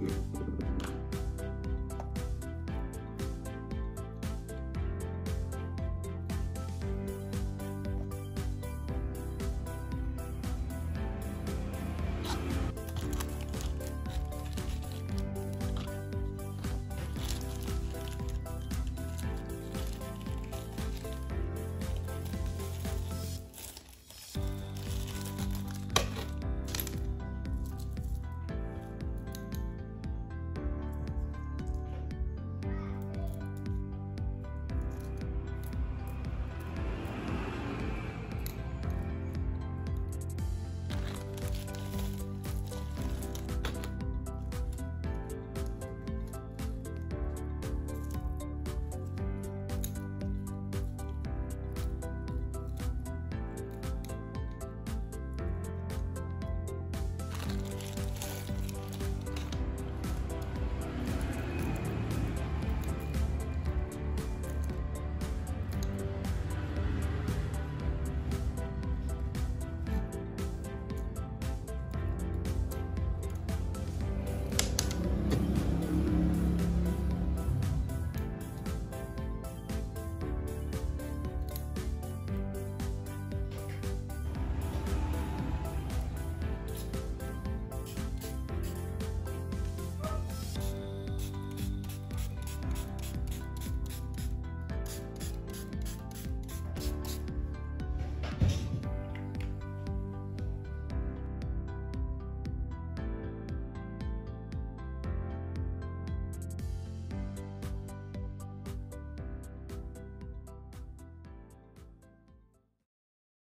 you.